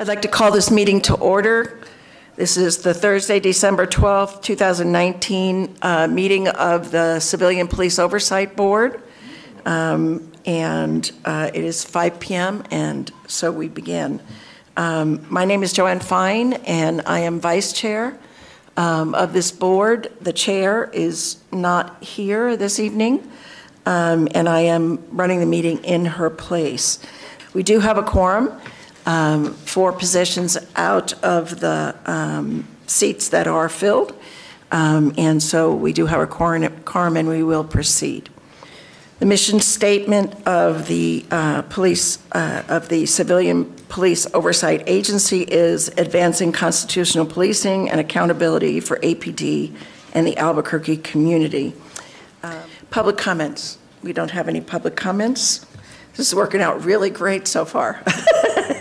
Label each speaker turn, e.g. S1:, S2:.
S1: I'd like to call this meeting to order. This is the Thursday, December 12th, 2019, uh, meeting of the Civilian Police Oversight Board. Um, And uh, it is 5 PM, and so we begin. Um, My name is Joanne Fine, and I am Vice Chair um, of this board. The Chair is not here this evening, um, and I am running the meeting in her place. We do have a quorum, um, four positions out of the um, seats that are filled, Um, and so we do have a quorum, and we will proceed. The mission statement of the uh, police, uh, of the Civilian Police Oversight Agency is advancing constitutional policing and accountability for APD and the Albuquerque community. Uh, Public comments. We don't have any public comments. This is working out really great so far.